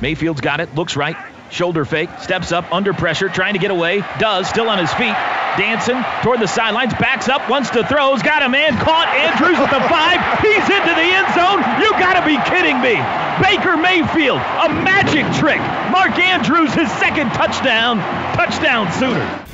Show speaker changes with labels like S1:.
S1: Mayfield's got it, looks right. Shoulder fake, steps up under pressure, trying to get away. Does, still on his feet. Dancing toward the sidelines, backs up, wants to throw, has got a man caught. Andrews with the five. He's into the end zone. You gotta be kidding me. Baker Mayfield, a magic trick. Mark Andrews, his second touchdown. Touchdown Sooner.